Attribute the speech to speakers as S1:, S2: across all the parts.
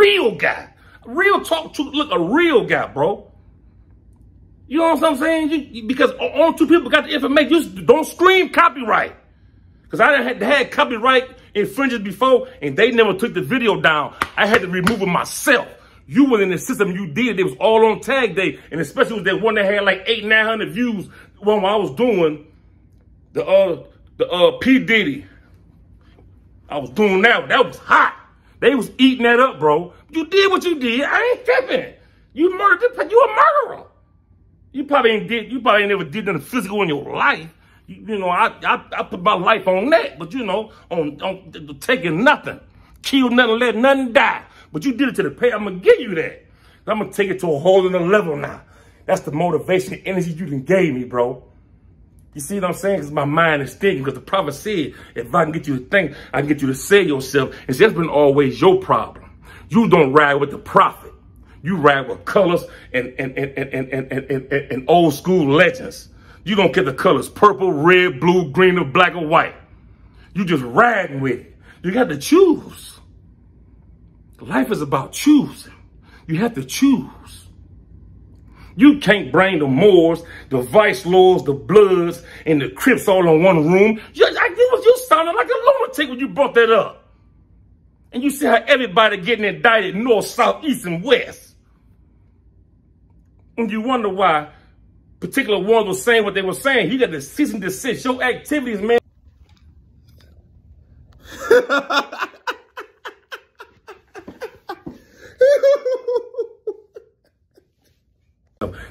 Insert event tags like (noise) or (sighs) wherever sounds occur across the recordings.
S1: real guy. Real talk to look a real guy, bro. You know what I'm saying? You, because only two people got the information. You don't scream copyright. Because I had had copyright infringements before, and they never took the video down. I had to remove it myself. You were in the system, you did. It was all on tag day, and especially with that one that had like eight, nine hundred views. When I was doing the uh the uh P Diddy, I was doing that. That was hot. They was eating that up, bro. You did what you did. I ain't tripping. You murdered. You a murderer. You probably ain't did. You probably ain't never did nothing physical in your life. You, you know, I, I I put my life on that, but you know, on on taking nothing, kill nothing, let nothing die. But you did it to the pay. I'm gonna give you that. I'm gonna take it to a whole other level now. That's the motivation, energy you done gave me, bro. You see what I'm saying? Because my mind is thinking. Because the prophet said, if I can get you to think, I can get you to say yourself. It's just been always your problem. You don't ride with the prophet. You ride with colors and, and, and, and, and, and, and, and old school legends. You don't get the colors purple, red, blue, green, or black, or white. You just riding with it. You got to choose. Life is about choosing. You have to choose. You can't bring the Moors, the Vice Lords, the Bloods, and the Crips all in one room. You, I, you, sounded like a lunatic when you brought that up. And you see how everybody getting indicted north, south, east, and west. And you wonder why particular ones were saying what they were saying. You got to cease and desist. Your activities, man. (laughs)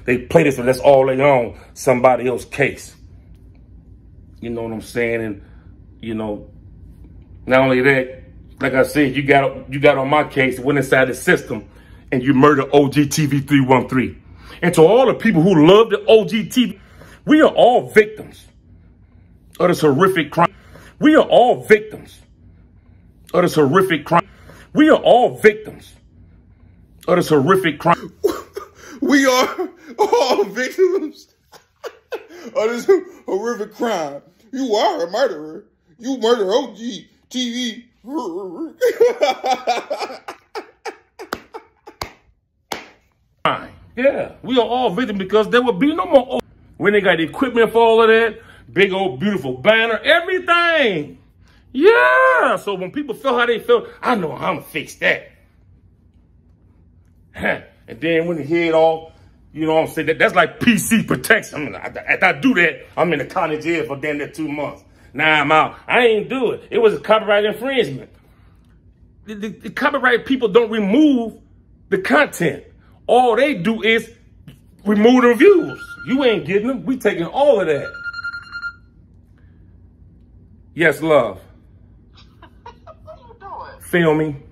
S1: They play this, and that's all they own somebody else's case. You know what I'm saying? And you know, not only that, like I said, you got you got on my case, went inside the system, and you murdered OG TV 313. And to all the people who love the OG TV, we are all victims of this horrific crime. We are all victims of this horrific crime. We are all victims of this horrific crime.
S2: We are (laughs) all victims of this horrific crime. You are a murderer. You murder OG TV. (laughs)
S1: yeah, we are all victims because there will be no more. When they got the equipment for all of that, big old beautiful banner, everything. Yeah. So when people feel how they feel, I know I'm gonna fix that. (laughs) And then when the head off, you know what I'm saying? That, that's like PC protection. I mean, if I do that, I'm in the county jail for damn near two months. Now I'm out. I ain't do it. It was a copyright infringement. The, the, the copyright people don't remove the content. All they do is remove the views. You ain't getting them. We taking all of that. Yes, love. (laughs)
S3: what are you doing?
S1: Filming.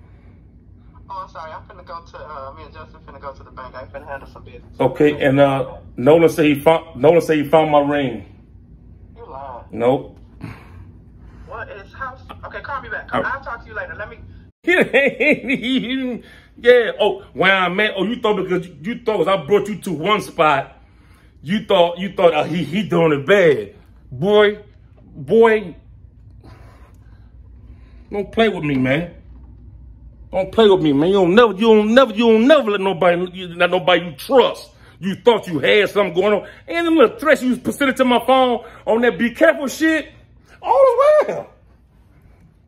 S3: Oh, I'm sorry. I'm finna go to, uh, me and Justin finna go to the bank. I finna handle some business.
S1: Okay, and uh, Nolan said he found Nolan said he found my ring.
S3: You lying.
S1: Nope.
S3: What is house? Okay, call me back.
S1: Oh.
S3: I'll talk to you later. Let me. (laughs)
S1: yeah. Oh, where I'm. Oh, you thought because you, you thought 'cause I brought you to one spot, you thought you thought uh, he he doing it bad, boy, boy. Don't play with me, man. Don't play with me, man. You don't never, you don't never, you don't never let nobody, you, let nobody you trust. You thought you had something going on. And them little threats you presented to my phone on that be careful shit, all is well.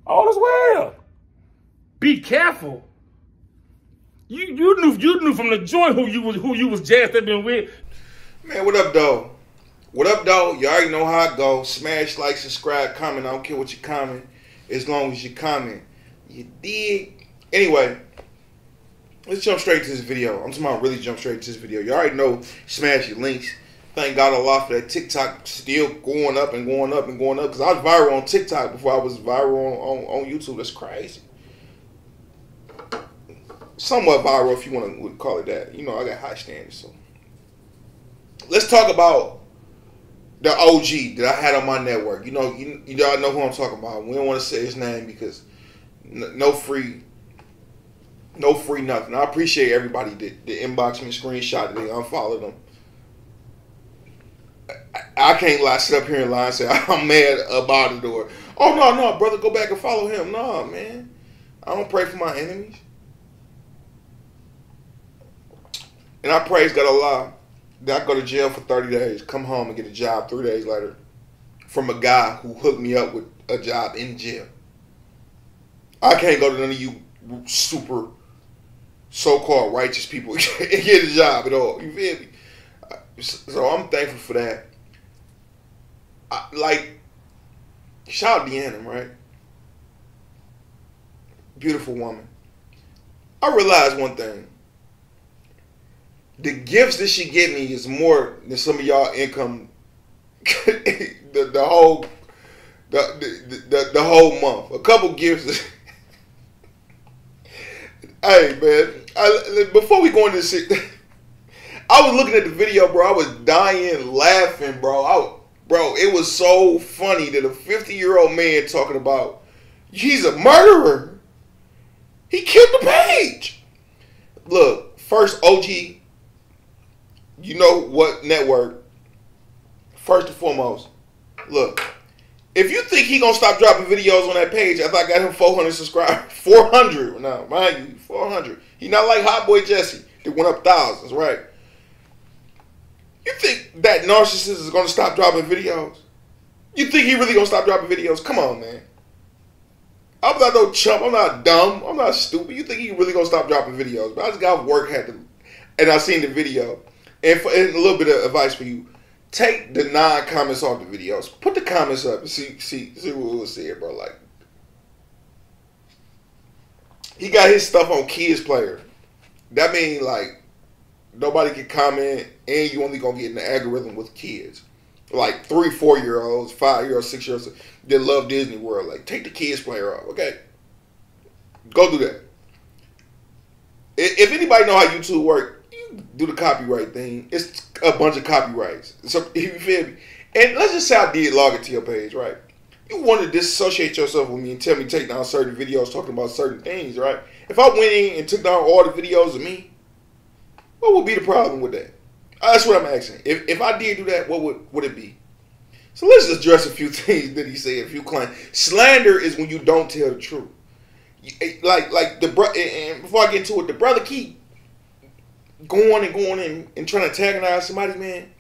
S1: All is well. Be careful. You you knew you knew from the joint who you was who you was jazzed up in with.
S2: Man, what up, though? What up, though? You already know how it goes. Smash, like, subscribe, comment. I don't care what you comment, as long as you comment. You dig? Anyway, let's jump straight to this video. I'm talking about really jump straight to this video. You already know, smash your links. Thank God a lot for that TikTok still going up and going up and going up. Because I was viral on TikTok before I was viral on, on, on YouTube. That's crazy. Somewhat viral, if you want to call it that. You know, I got high standards. So let's talk about the OG that I had on my network. You know, you, you all know who I'm talking about. We don't want to say his name because no free, no free nothing. I appreciate everybody that, that inboxed me, screenshot, that they unfollowed them. I, I can't lie, sit up here and lie and say (laughs) I'm mad about it or, oh no, no, brother, go back and follow him. No, man, I don't pray for my enemies. And I praise God Allah that I go to jail for 30 days, come home and get a job three days later from a guy who hooked me up with a job in jail. I can't go to none of you super so-called righteous people (laughs) get a job at all. You feel me? So I'm thankful for that. I, like, shout out Deanna, right? Beautiful woman. I realized one thing. The gifts that she get me is more than some of y'all income (laughs) the, the whole the, the, the, the whole month. A couple gifts. (laughs) hey man, I, before we go into this shit, (laughs) I was looking at the video, bro. I was dying laughing, bro. I, bro, it was so funny that a 50 year old man talking about he's a murderer. He killed the page. Look, first OG, you know what network? First and foremost, look, if you think he gonna stop dropping videos on that page after I got him 400 subscribers, (laughs) 400 now, mind you, 400. He not like Hot Boy Jesse that went up thousands, right? You think that narcissist is gonna stop dropping videos? You think he really gonna stop dropping videos? Come on, man. I'm not no chump. I'm not dumb. I'm not stupid. You think he really gonna stop dropping videos? But I just got work had to, and I seen the video. And, for, and a little bit of advice for you: take the non comments off the videos. Put the comments up and see see see what we'll see bro. Like he got his stuff on Kids Player. That means like nobody can comment, and you only gonna get in the algorithm with kids like three, four year olds, five year olds, six year olds that love Disney World. Like, take the kids player off. Okay, go do that. If anybody know how YouTube work, do the copyright thing. It's a bunch of copyrights. So you feel me? And let's just say I did log it to your page, right? You want to disassociate yourself with me and tell me take down certain videos talking about certain things, right? If I went in and took down all the videos of me, what would be the problem with that? That's what I'm asking. If if I did do that, what would would it be? So let's address a few (laughs) things that he said. A few claims. Slander is when you don't tell the truth. Eh, like like the bro. And before I get into it, the brother keep going and going and, and trying to antagonize somebody. Man,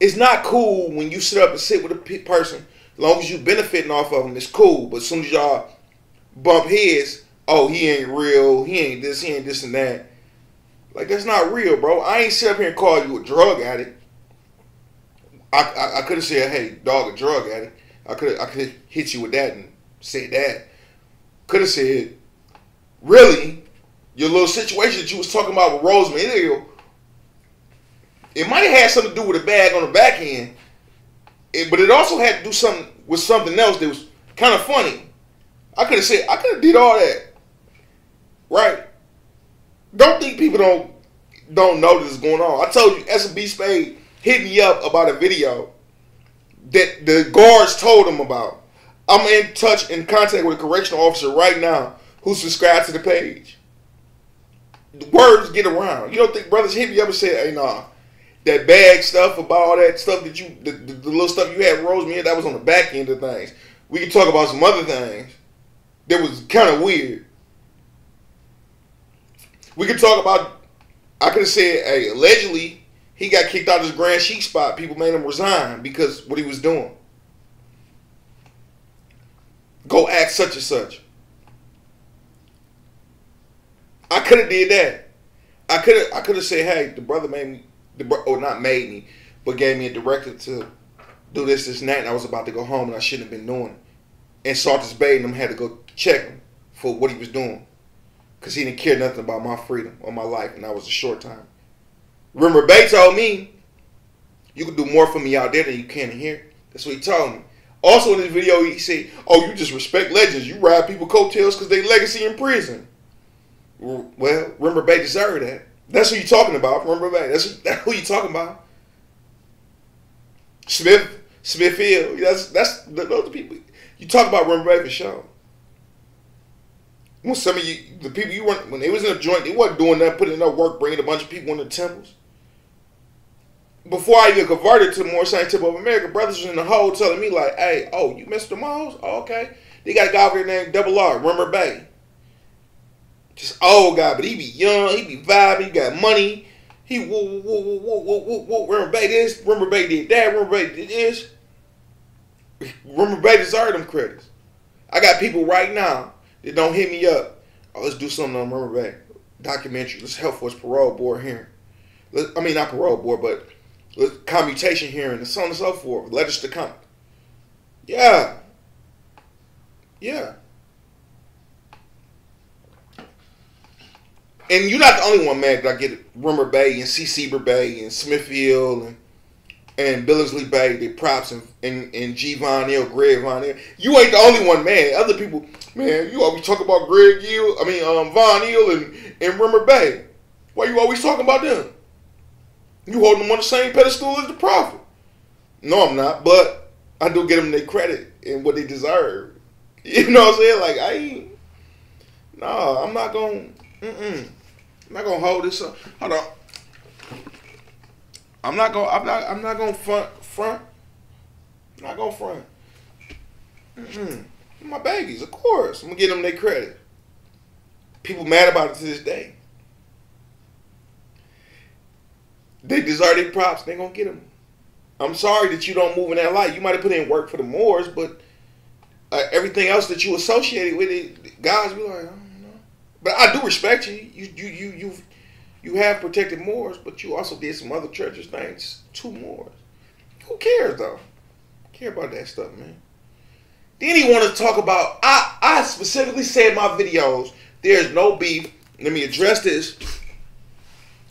S2: it's not cool when you sit up and sit with a person. As long as you benefiting off of them, it's cool. But as soon as y'all bump heads, oh he ain't real. He ain't this. He ain't this and that like that's not real, bro. I ain't sit up here and call you a drug addict. I I, I could have said, "Hey, dog, a drug addict." I could I could hit you with that and say that. Could have said, "Really, your little situation that you was talking about with Rosemary Hill, it might have had something to do with a bag on the back end, it, but it also had to do something with something else that was kind of funny." I could have said, I could have did all that, right? don't think people don't don't know this is going on. I told you, S&B Spade hit me up about a video that the guards told him about. I'm in touch in contact with a correctional officer right now who subscribed to the page. Words get around. You don't think brothers hit and say, "Hey, nah, that bag stuff about all that stuff that you, the, the, the little stuff you had Rosemary, that was on the back end of things. We can talk about some other things that was kind of weird." We could talk about. I could have said, "Hey, allegedly he got kicked out of his Grand Sheik spot. People made him resign because what he was doing. Go act such and such. I could have did that. I could have. I could have said, "Hey, the brother made me, the bro, or not made me, but gave me a directive to do this, this, and that." And I was about to go home, and I shouldn't have been doing it. And and them had to go check him for what he was doing because he didn't care nothing about my freedom or my life, and that was a short time. Remember, Bey told me, you can do more for me out there than you can here. That's what he told me. Also in this video, he said, oh, you just respect legends. You ride people coattails because they legacy in prison. Well, remember Bey deserved that. That's who you're talking about. Remember Bey. That's, that's who you talking about. Smith, Smithfield. That's that's those people. You talk about Remember Bey for sure when some of you, the people you weren't, when they was in a joint, they wasn't doing that, putting enough work, bringing a bunch of people in the temples. Before I even converted to the more scientific of America, brothers was in the hole telling me like, "Hey, oh, you Mr. Moss? Oh, okay." They got a guy over there named Double R, remember Bey. Just oh, old guy, but he be young, he be vibing, he got money. He whoa, whoa, whoa, whoa, whoa, whoa, whoa, Rumor Bey this, Rumor Bey did that, Rumor Bey did this. Rumor Bey deserve them credits. I got people right now that don't hit me up. Oh, let's do something on Rumor Bey documentary. Let's help for his parole board hearing. Let, I mean, not parole board, but let's, commutation hearing and so on and so forth. Letters to come. Yeah. Yeah. And you're not the only one, man. That I get Rumor Bey and C. Bey and Smithfield and and Billingsley Bey, they props and and, and G Von Hill, Greg Von Hill. You ain't the only one, man. Other people, man, you always talk about Greg Hill, I mean um Von Hill and, and Rumor Bey. Why you always talking about them? You holding them on the same pedestal as the prophet. No, I'm not, but I do get them their credit and what they deserve. (laughs) You know what I'm saying? Like I ain't no, I'm not gonna mm-mm. I'm not gonna hold this up. Hold on. I'm not gonna. I'm not. I'm not gonna front. Front. I'm not gonna front. Mm-mm. My babies, of course. I'm gonna give them their credit. People mad about it to this day. They deserve their props. They gonna get them. I'm sorry that you don't move in that light. You might have put in work for the Moors, but uh, everything else that you associated with it, guys be like, know. But I do respect you. You you you you you have protected Moors, but you also did some other treacherous things to Moors. Who cares though? Care about that stuff, man. Then he wanted to talk about. I I specifically said my videos, there's no beef. Let me address this.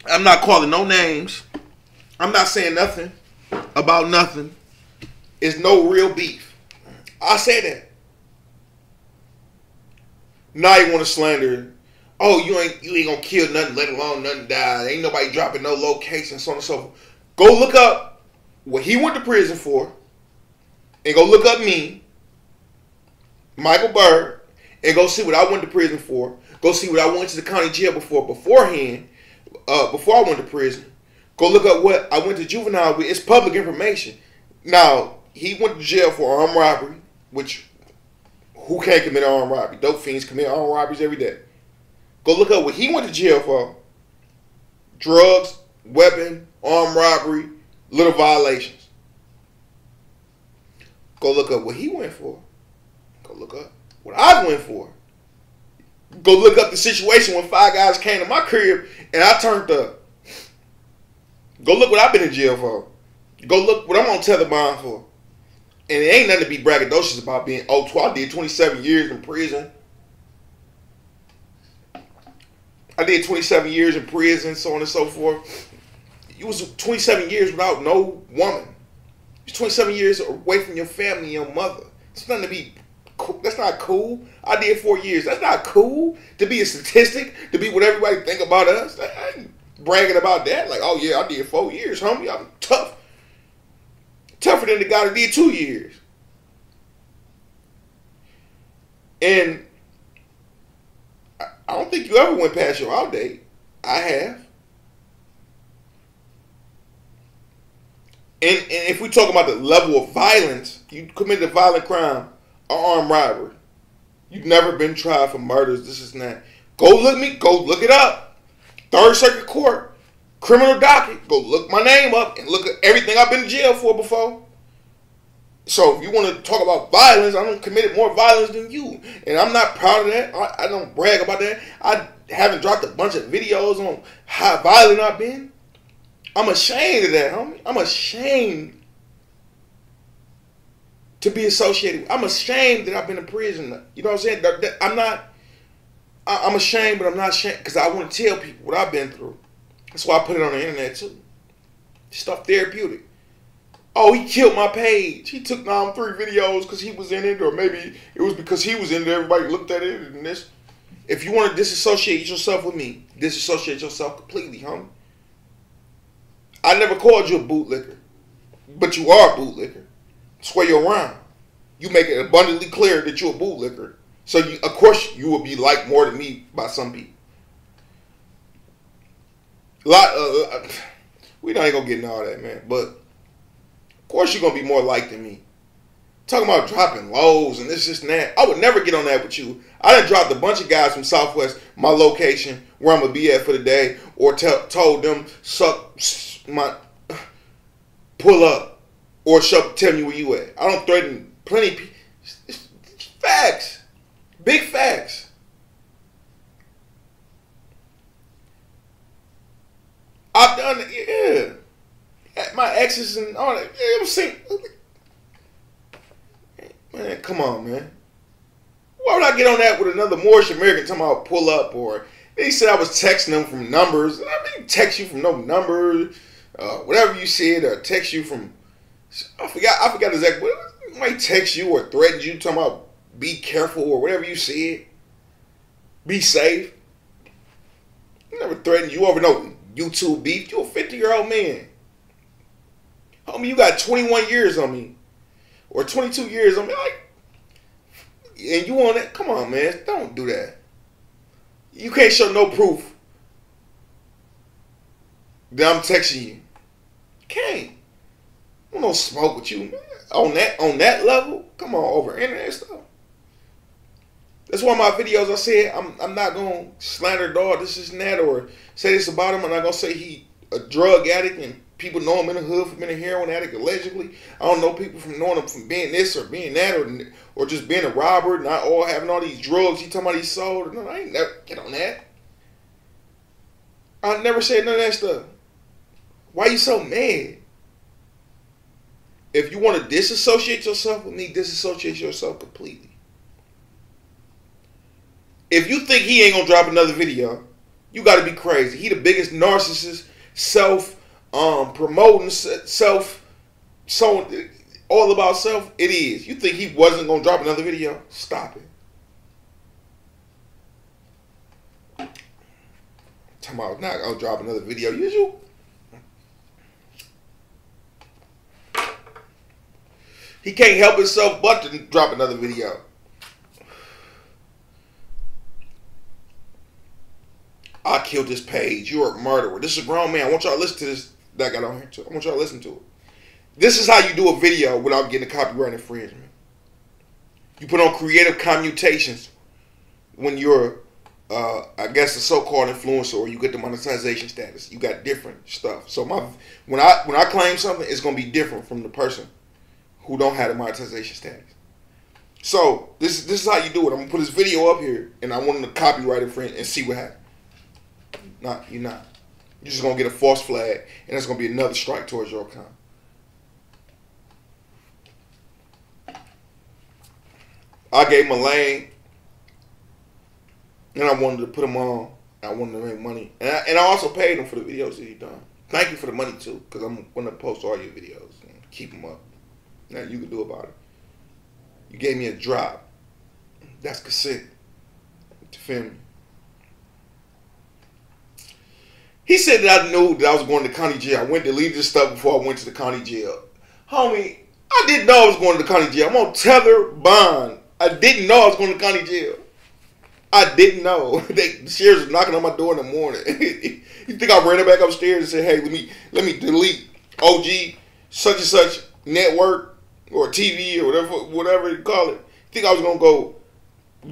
S2: I'm not calling no names. I'm not saying nothing about nothing. It's no real beef. I say that. Now you want to slander oh, you ain't you ain't gonna kill nothing, let alone nothing die. Ain't nobody dropping no location, so on and so forth. Go look up what he went to prison for, and go look up me, Michael Bird, and go see what I went to prison for. Go see what I went to the county jail before beforehand, uh, before I went to prison. Go look up what I went to juvenile with. It's public information. Now he went to jail for armed robbery, which who can't commit armed robbery? Dope fiends commit armed robberies every day. Go look up what he went to jail for. Drugs, weapon, armed robbery, little violations. Go look up what he went for. Go look up what I went for. Go look up the situation when five guys came to my crib and I turned up. Go look what I've been in jail for. Go look what I'm on tether bond for. And it ain't nothing to be braggadocious about being, oh, I did 27 years in prison. I did 27 years in prison, so on and so forth. You was 27 years without no woman. You 27 years away from your family, your mother. It's nothing to be. That's not cool. I did four years. That's not cool to be a statistic. To be what everybody think about us. I ain't bragging about that. Like, oh yeah, I did four years, homie. I'm tough. Tougher than the guy that did two years. And I don't think you ever went past your out date. I have. And, and if we talk about the level of violence, you committed a violent crime, or armed robbery. You've never been tried for murders. This is not. Go look me. Go look it up. Third Circuit Court, criminal docket. Go look my name up and look at everything I've been in jail for before. So if you want to talk about violence, I don't committed more violence than you, and I'm not proud of that. I, I don't brag about that. I haven't dropped a bunch of videos on how violent I've been. I'm ashamed of that, homie. I'm ashamed to be associated. I'm ashamed that I've been in prison. You know what I'm saying? That, that, I'm not. I, I'm ashamed, but I'm not ashamed because I want to tell people what I've been through. That's why I put it on the internet too. Stuff therapeutic oh, he killed my page. He took down three videos because he was in it, or maybe it was because he was in it. Everybody looked at it and this. If you want to disassociate yourself with me, disassociate yourself completely, homie. I never called you a bootlicker, but you are a bootlicker. Swear you're. You make it abundantly clear that you're a bootlicker. So you, of course you will be liked more than me by some people. Lot, uh, uh (sighs) we not gonna get into all that, man. But course you're gonna be more liked than me. Talking about dropping lows and this, this, and that. I would never get on that with you. I done dropped a bunch of guys from Southwest, my location, where I'm gonna be at for the day, or told them suck my (sighs) pull up, or shut, tell me where you at. I don't threaten plenty. Facts, big facts. I've done it, yeah. My exes and all that. Yeah, I'm saying, man, come on, man. Why would I get on that with another Moorish American talking about pull up or he said I was texting them from numbers. I didn't text you from no number, uh, whatever you said, or text you from. I forgot. I forgot exactly. What, might text you or threaten you talking about be careful or whatever you said. Be safe. I never threatened you over no YouTube beef. You a 50 year old man. Homie, you got 21 years on me. Or 22 years on me. Like, and you want it? Come on, man. Don't do that. You can't show no proof that I'm texting you. Can't. I don't smoke with you man. on that on that level. Come on, over internet stuff. That's why my videos I said I'm I'm not gonna slander dog this is that or say this about him. I'm not gonna say he a drug addict and people know him in the hood from being a heroin addict allegedly. I don't know people from knowing him from being this or being that or or just being a robber, not all having all these drugs. He talking about he sold. No, I ain't never get on that. I never said none of that stuff. Why you so mad? If you want to disassociate yourself with me, disassociate yourself completely. If you think he ain't gonna drop another video, you got to be crazy. He the biggest narcissist, self um, promoting self, so all about self. It is. You think he wasn't gonna drop another video? Stop it. Talking about not gonna drop another video. Usual. He can't help himself but to drop another video. I killed this page. You're a murderer. This is a grown man. I want y'all to listen to this that I got on here too. I want y'all to listen to it. This is how you do a video without getting a copyright infringement. You put on creative commutations when you're, uh, I guess, a so-called influencer or you get the monetization status. You got different stuff. So my when I when I claim something, it's gonna be different from the person who don't have the monetization status. So this this is how you do it. I'm gonna put this video up here, and I want them to copyright infringe and see what happens. Not you're not. You're just gonna get a false flag, and that's gonna be another strike towards your account. I gave him a lane, and I wanted to put him on. I wanted to make money, and I, and I also paid him for the videos that he done. Thank you for the money too, because I'm gonna post all your videos and keep them up. Now you can do about it. You gave me a drop. That's consent. To feel me? He said that I knew that I was going to county jail. I went to leave this stuff before I went to the county jail. Homie, I didn't know I was going to the county jail. I'm on tether bond. I didn't know I was going to county jail. I didn't know. (laughs) they the sheriffs was knocking on my door in the morning. (laughs) you think I ran it back upstairs and said, "Hey, let me let me delete OG such and such network or TV or whatever whatever you call it." You think I was gonna go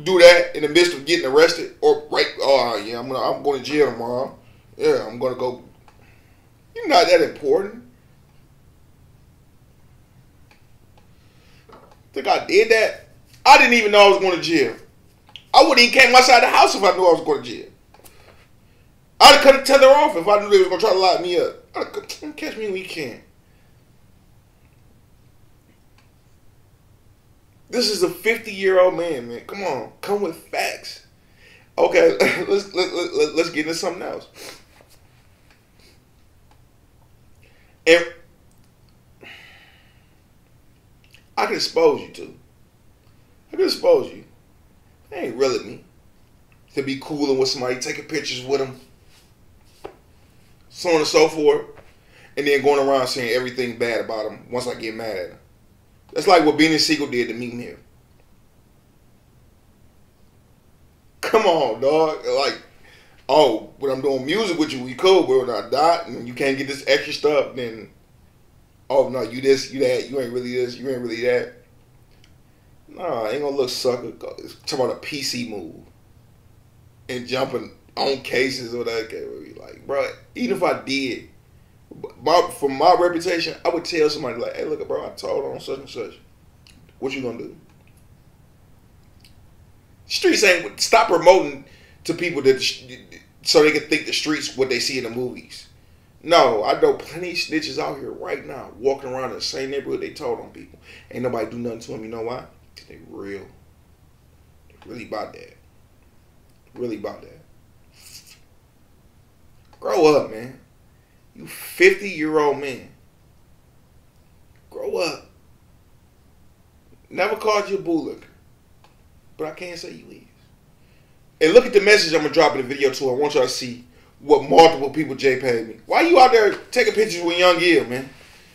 S2: do that in the midst of getting arrested or right? Oh yeah, I'm gonna I'm going to jail tomorrow. Yeah, I'm gonna go. You're not that important. Think I did that? I didn't even know I was going to jail. I wouldn't even came outside the house if I knew I was going to jail. I'd cut the tether off if I knew they was gonna try to lock me up. I'd have, catch me when you can. This is a 50 year old man, man. Come on, come with facts. Okay, (laughs) let's let, let, let's get into something else. And I can expose you to. I can expose you. They ain't really me. To be cooling with somebody, taking pictures with them, so on and so forth, and then going around saying everything bad about them once I get mad at them. That's like what Beanie Sigel did to me here. Come on, dog. Like, oh, when I'm doing music with you, we cool, but when I die and you can't get this extra stuff, then oh no, you this, you that, you ain't really this, you ain't really that. Nah, ain't gonna look sucker. Talking about a PC move and jumping on cases or that. Like, bro, even if I did, my, for my reputation, I would tell somebody like, "Hey, look, bro, I told on such and such. What you gonna do?" Streets ain't stop promoting to people that so they can think the streets what they see in the movies. No, I know plenty of snitches out here right now walking around in the same neighborhood they told on people. Ain't nobody do nothing to them. You know why? They real. They really about that. Really about that. Grow up, man. You 50 year old man. Grow up. Never called you a bootlicker. But I can't say you is. And look at the message I'm gonna drop in the video too. I want y'all to see what multiple people Jay paid me. Why you out there taking pictures with Young El, man?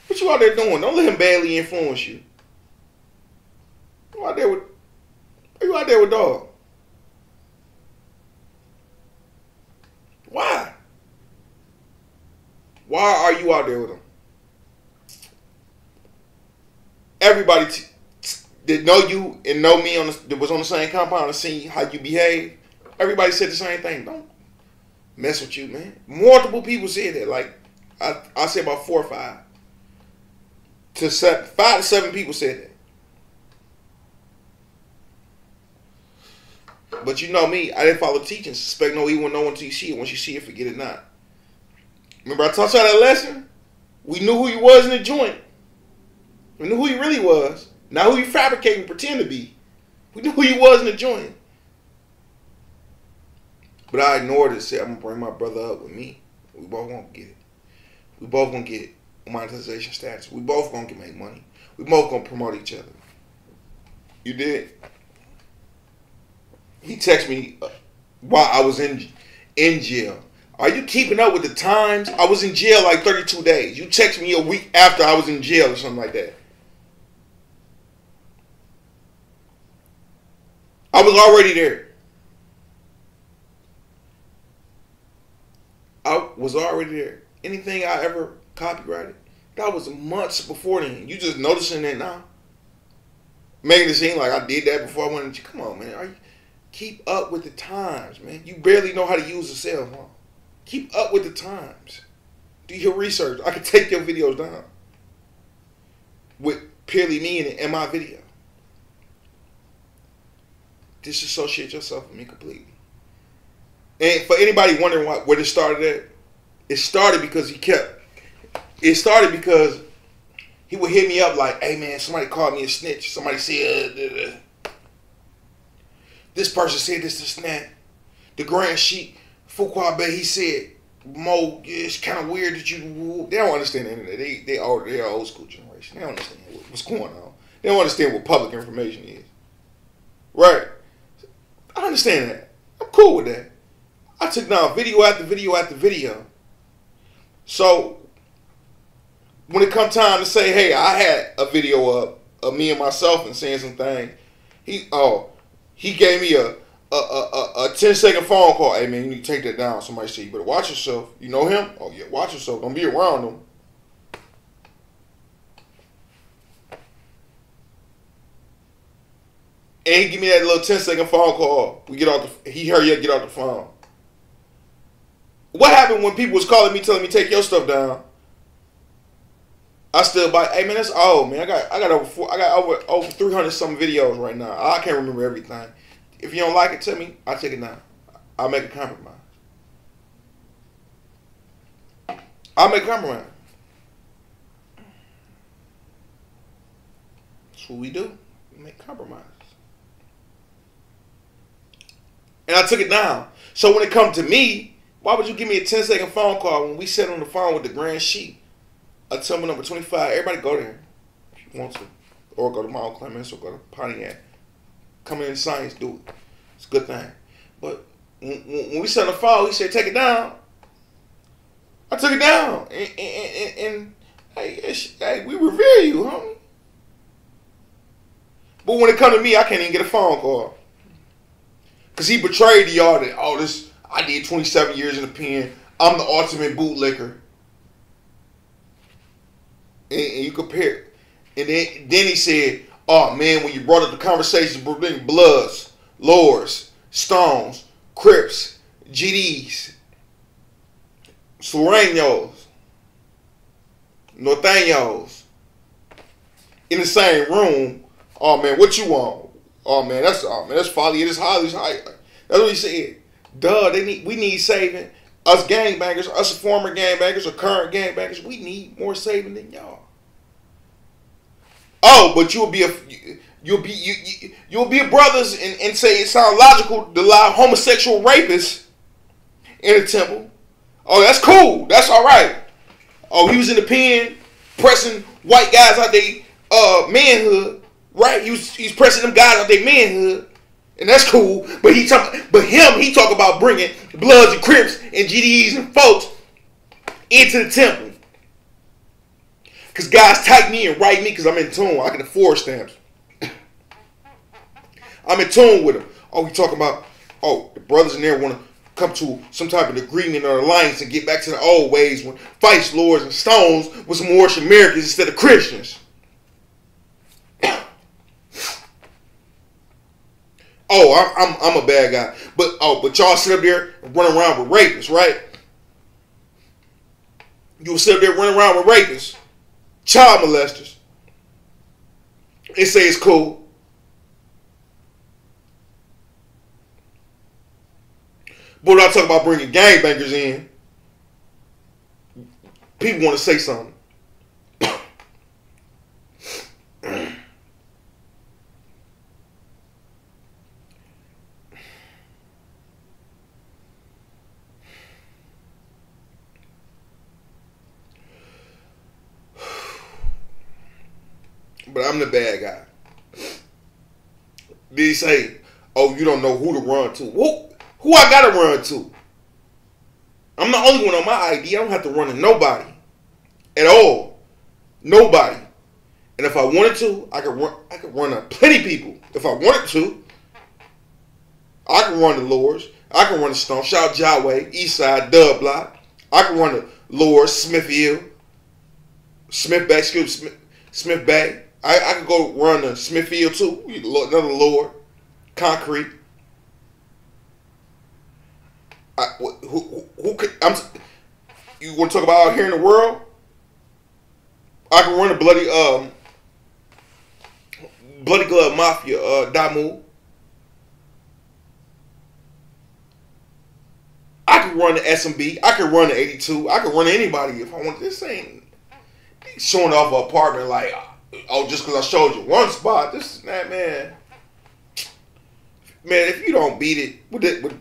S2: What you out there doing? Don't let him badly influence you. You out there with are you out there with dog? Why? Why are you out there with him? Everybody that know you and know me on the, that was on the same compound and see how you behave. Everybody said the same thing. Don't mess with you, man. Multiple people said that. Like I, I say about four or five. To seven, five to seven people said that. But you know me, I didn't follow teaching. Suspect no evil, no one until you see it. Once you see it, forget it not. Remember I taught y'all that lesson? We knew who he was in the joint. We knew who he really was. Not who he fabricating pretend to be. We knew who he was in the joint. But I ignored it. Said I'm gonna bring my brother up with me. We both gonna get it. We both gonna get monetization status. We both gonna get make money. We both gonna promote each other. You did. He texted me uh, while I was in in jail. Are you keeping up with the times? I was in jail like 32 days. You text me a week after I was in jail or something like that. I was already there. I was already there. Anything I ever copyrighted, that was months before then. You just noticing that now? Making it seem like I did that before I went into, come on, man. Are you, keep up with the times, man. You barely know how to use a cell phone. Keep up with the times. Do your research. I can take your videos down with purely me in my video. Disassociate yourself from me completely. And for anybody wondering why, where this started at, it started because he kept. It started because he would hit me up like, "Hey man, somebody called me a snitch. Somebody said uh, this person said this, and that. The Grand Sheik Fuqua Bey, he said, Mo, it's kind of weird that you. They don't understand the internet. They they are they are old school generation. They don't understand what's going on. They don't understand what public information is. Right. I understand that. I'm cool with that. I took down video after video after video. So when it come time to say, hey, I had a video up of me and myself and saying some things, he oh, he gave me a a, a, a 10 second phone call. Hey man, you need to take that down. Somebody said you better watch yourself. You know him? Oh yeah, watch yourself. Don't be around him. And he give me that little 10 second phone call. We get off the he hurry up, get off the phone. What happened when people was calling me telling me take your stuff down? I still buy. Hey man, that's old man. I got I got over four, I got over over three hundred some videos right now. I can't remember everything. If you don't like it, tell me. I'll take it down. I'll make a compromise. I'll make a compromise. That's what we do. We make compromises. And I took it down. So when it come to me, why would you give me a 10 second phone call when we sit on the phone with the Grand Sheik? I tell me number 25. Everybody go there if you want to. Or go to Mount Clemens or go to Pontiac. Come in science, do it. It's a good thing. But when, we on the phone, he said, take it down. I took it down. And, and, and, and hey, hey, we revere you, homie. But when it come to me, I can't even get a phone call. Because he betrayed the that, oh, this, I did 27 years in the pen. I'm the ultimate bootlicker. And, and you compare. And then, then he said, Oh man, when you brought up the conversation, bring Bloods, Lords, Stones, Crips, GDs, Sureños, Norteños in the same room. Oh man, what you want? Oh man, that's oh man, that's folly. It is highly high. That's what he said. Duh, they need we need saving. Us gangbangers, us former gangbangers or current gangbangers, we need more saving than y'all. Oh, but you'll be a you'll be you, you you'll be brothers and, and say it sounds logical to allow homosexual rapists in the temple. Oh, that's cool. That's all right. Oh, he was in the pen pressing white guys out their uh, manhood, right? He was, he's pressing them guys out their manhood, and that's cool. But he talk, but him, he talk about bringing Bloods and Crips and GDEs and folks into the temple. Cause guys type me and write me because I'm in tune. I can afford stamps. (coughs) I'm in tune with them. Oh, we talking about oh the brothers in there want to come to some type of agreement or alliance and get back to the old ways when Vice Lords and Stones was some Moorish Americans instead of Christians. Oh, I'm, I'm, I'm a bad guy, but oh, but y'all sit up there and run around with rapists, right? You sit up there running around with rapists, child molesters, and say it's cool. But when I talk about bringing gangbangers in, people want to say something. But I'm the bad guy. Did he say, "Oh, you don't know who to run to"? Who, who I gotta run to? I'm the only one on my ID. I don't have to run to nobody at all. Nobody. And if I wanted to, I could run. I could run to plenty people if I wanted to. I can run to Lords. I can run to Stone. Shout out Jaway, East Side, Dub Block. I can run to Lords, Smithfield, Smith Bey, excuse Smith, Smith Bey. I, I could go run to Smithfield too. Another Lord, Concrete. I, who, who, who could, I'm, you want to talk about out here in the world? I can run a bloody um bloody glove mafia uh Damu. I can run the SMB. I can run the 82. I can run anybody if I want. This ain't showing off an apartment like oh just because I showed you one spot. This is that man. Man, if you don't beat it with it with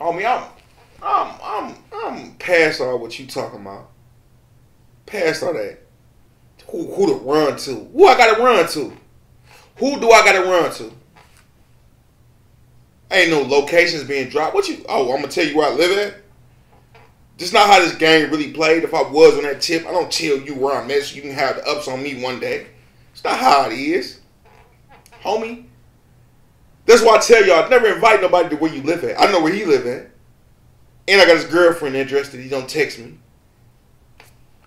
S2: homie, I'm, I'm, I'm, I'm past all what you talking about. Past all that. Who, who to run to? Who I gotta run to? Who do I gotta run to? Ain't no locations being dropped. What you? Oh, I'm gonna tell you where I live at. This not how this game really played. If I was on that tip, I don't tell you where I'm at so you can have the ups on me one day. It's not how it is, homie. That's why I tell y'all, I never invite nobody to where you live at. I know where he live at. And I got his girlfriend address that He don't text me.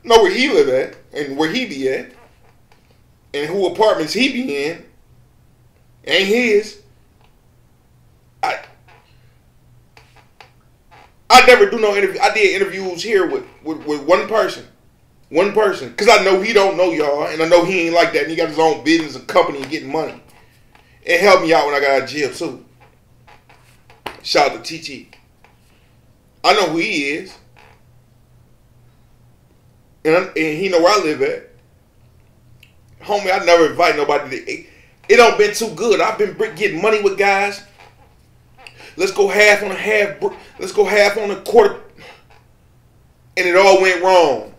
S2: Know where he live at and where he be at. And who apartments he be in. Ain't his. I I never do no interview. I did interviews here with, with, with one person. One person. Because I know he don't know y'all. And I know he ain't like that. And he got his own business and company and getting money. It helped me out when I got out of jail too. Shout out to TT. I know who he is. And, and he know where I live at. Homie, I never invite nobody to it, it don't been too good. I've been getting money with guys. Let's go half on a half. Let's go half on a quarter. And it all went wrong.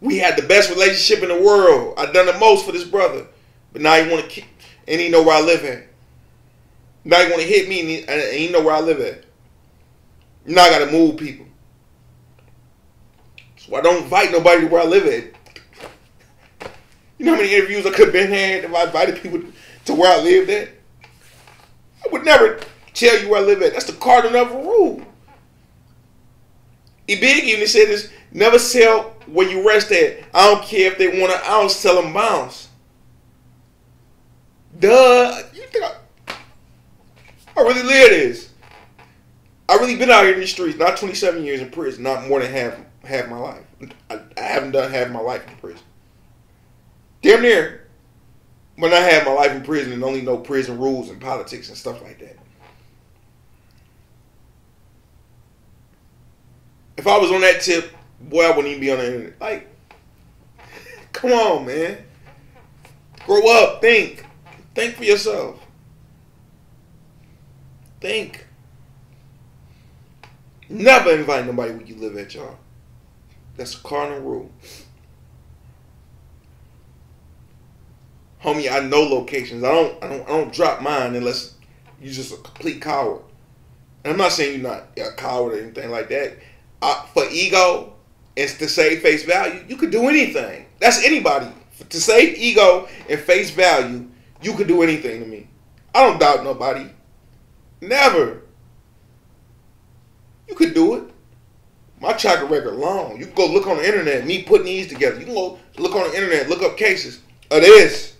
S2: We had the best relationship in the world. I done the most for this brother. But now he want to keep, and he know where I live at. Now he want to hit me, and he, know where I live at. Now I got to move people. So I don't invite nobody to where I live at. You know how many interviews I could have been had if I invited people to where I lived at? I would never tell you where I live at. That's the cardinal rule. he big even said this. Never sell where you rest at. I don't care if they want an ounce, sell them bounce. Duh. You think I, I really live this? I really been out here in the streets. Not 27 years in prison. Not more than half half my life. I, I haven't done half my life in prison. Damn near. When I had my life in prison and only know prison rules and politics and stuff like that. If I was on that tip, boy, I wouldn't even be on the internet. Like, (laughs) come on, man. Grow up. Think. Think for yourself. Think. Never invite nobody when you live at, y'all. That's a cardinal rule. Homie, I know locations. I don't I don't I don't drop mine unless you're just a complete coward. And I'm not saying you're not a coward or anything like that. Uh, for ego and to save face value, you could do anything. That's anybody. To save ego and face value, you could do anything to me. I don't doubt nobody. Never. You could do it. My track record long. You can go look on the internet, me putting these together. You can go look on the internet, look up cases of this.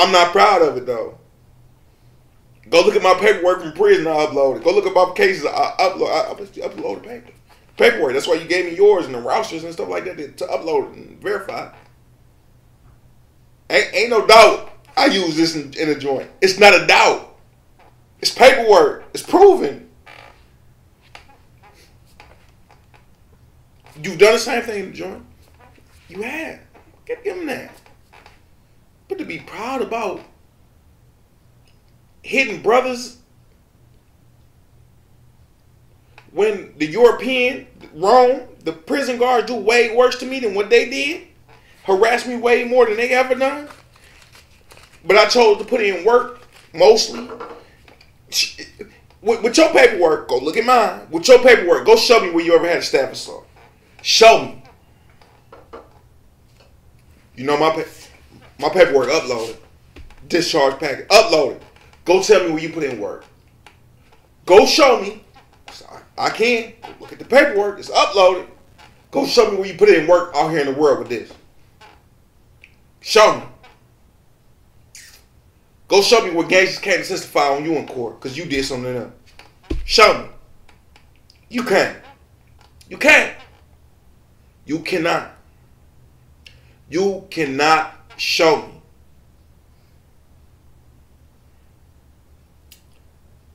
S2: I'm not proud of it though. Go look at my paperwork from prison. I uploaded. Go look at my cases. I upload. I upload the paper. Paperwork. That's why you gave me yours and the rousters and stuff like that to upload and verify. Ain't, ain't no doubt. I use this in, in a joint. It's not a doubt. It's paperwork. It's proven. You've done the same thing in the joint. You have. Give them that. But to be proud about hitting brothers when the European Rome, the prison guards do way worse to me than what they did, harass me way more than they ever done. But I chose to put in work mostly. With, with, your paperwork, go look at mine. With your paperwork, go show me where you ever had a staff assault. Show me. You know my my paperwork uploaded. Discharge packet uploaded. Go tell me where you put in work. Go show me. I can. Look at the paperwork. It's uploaded. Go show me where you put in work out here in the world with this. Show me. Go show me where gangsters can't testify on you in court because you did something to them. Show me. You can't. You can't. You cannot. You cannot show me.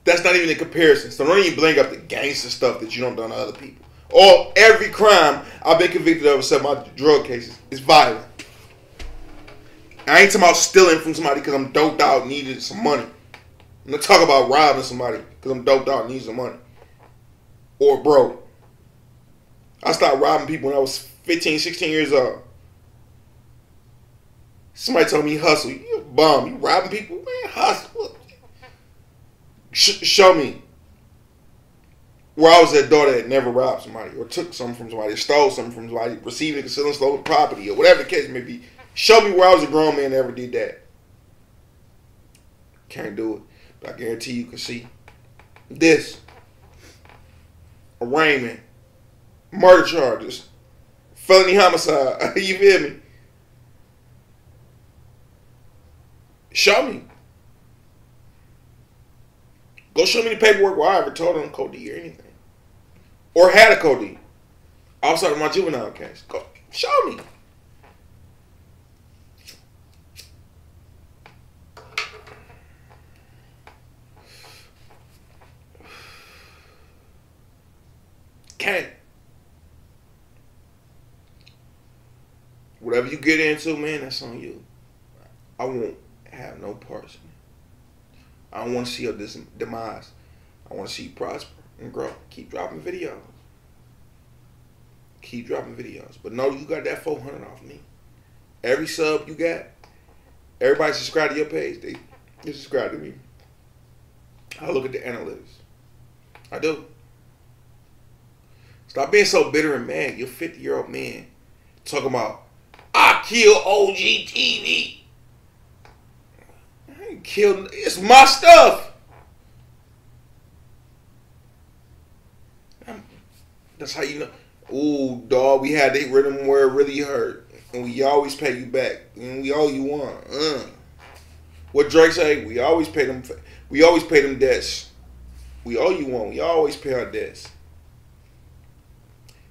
S2: That's not even a comparison. So don't even bring up the gangster stuff that you don't done to other people. Or every crime I've been convicted of except my drug cases is violent. I ain't talking about stealing from somebody because I'm doped out and needed some money. I'm not talking about robbing somebody because I'm doped out and need some money. Or broke. I started robbing people when I was 15, 16 years old. Somebody told me hustle. You a bum. You robbing people? Man, hustle. Sh- show me where I was that daughter that never robbed somebody or took something from somebody, stole something from somebody, receiving, concealing stolen property, or whatever the case may be. Show me where I was a grown man that ever did that. Can't do it. But I guarantee you can see this arraignment, murder charges, felony homicide. (laughs) you feel me? Show me. Go show me the paperwork where I ever told on Code D or anything. Or had a Code D. Outside of my juvenile case. Go show me. Can't. Whatever you get into, man, that's on you. I won't have no parts in it. I don't want to see your demise. I want to see you prosper and grow. Keep dropping videos. Keep dropping videos. But no, you got that 400 off me. Every sub you got, everybody subscribe to your page. They, they subscribe to me. I look at the analytics. I do. Stop being so bitter and mad. You're 50 year old man talking about, I kill OG TV. Ain't. It's my stuff. That's how you know. Ooh, dog, we had hit them where it really hurt. And we always pay you back. And we owe you one. Uh. What Drake say? We always pay them. We always pay them debts. We owe you one. We always pay our debts.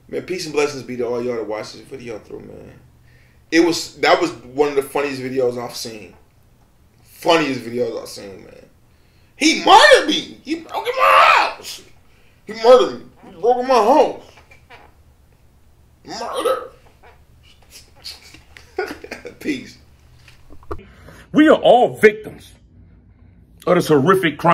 S2: Man, peace and blessings be to all y'all that watch this video through, man. It was that was one of the funniest videos I've seen. Funniest videos I've seen, man. He murdered me. He broke in my house. He murdered me. He broke in my house. Murder. (laughs) Peace.
S1: We are all victims of this horrific crime.